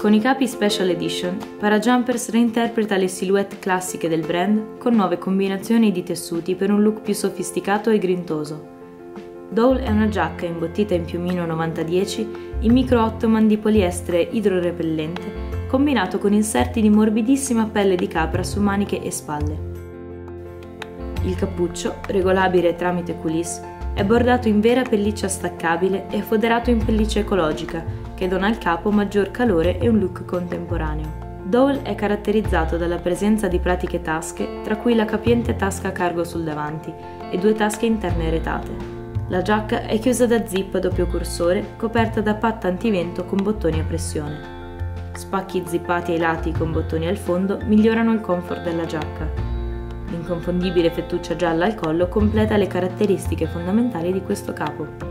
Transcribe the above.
Con i capi Special Edition, Parajumpers reinterpreta le silhouette classiche del brand con nuove combinazioni di tessuti per un look più sofisticato e grintoso. Dole è una giacca imbottita in piumino 90-10 in micro ottoman di poliestere idrorepellente combinato con inserti di morbidissima pelle di capra su maniche e spalle. Il cappuccio, regolabile tramite coulisse, è bordato in vera pelliccia staccabile e foderato in pelliccia ecologica, che dona al capo maggior calore e un look contemporaneo. Dole è caratterizzato dalla presenza di pratiche tasche, tra cui la capiente tasca cargo sul davanti e due tasche interne retate. La giacca è chiusa da zip a doppio cursore, coperta da patta antivento con bottoni a pressione. Spacchi zippati ai lati con bottoni al fondo migliorano il comfort della giacca. L'inconfondibile fettuccia gialla al collo completa le caratteristiche fondamentali di questo capo.